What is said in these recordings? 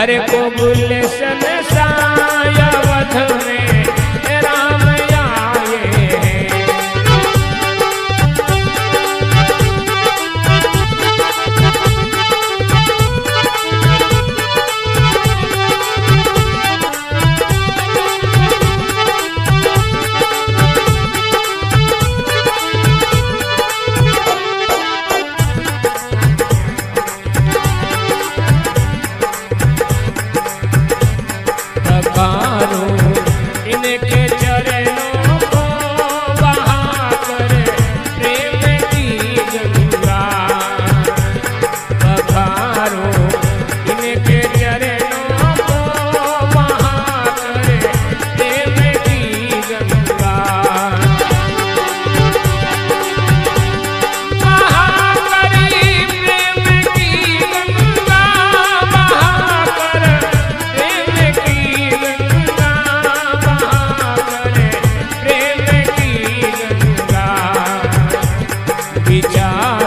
घर को गुलशन सायवध विचार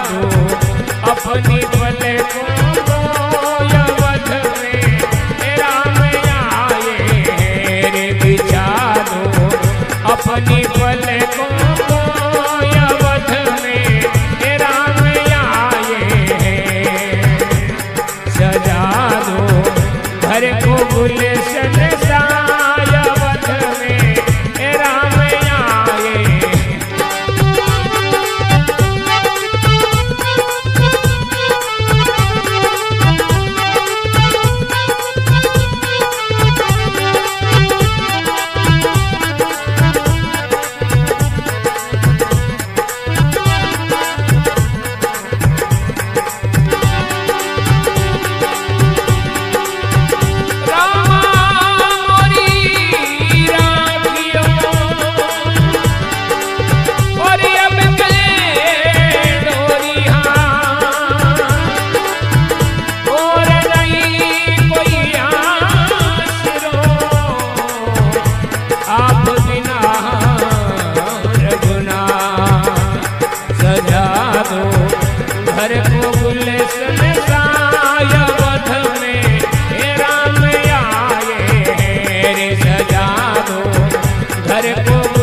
घर को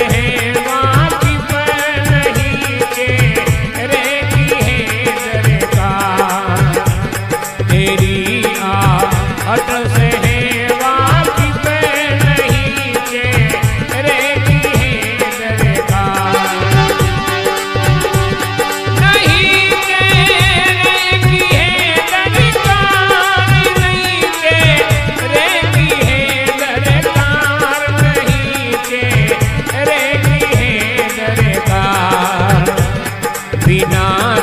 ना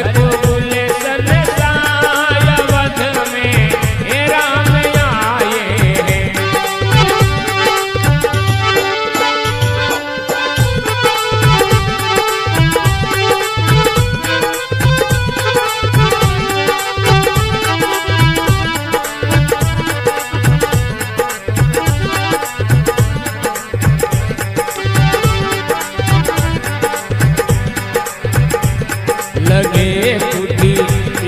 Arepu